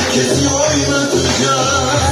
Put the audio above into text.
Herkesi oynatacağım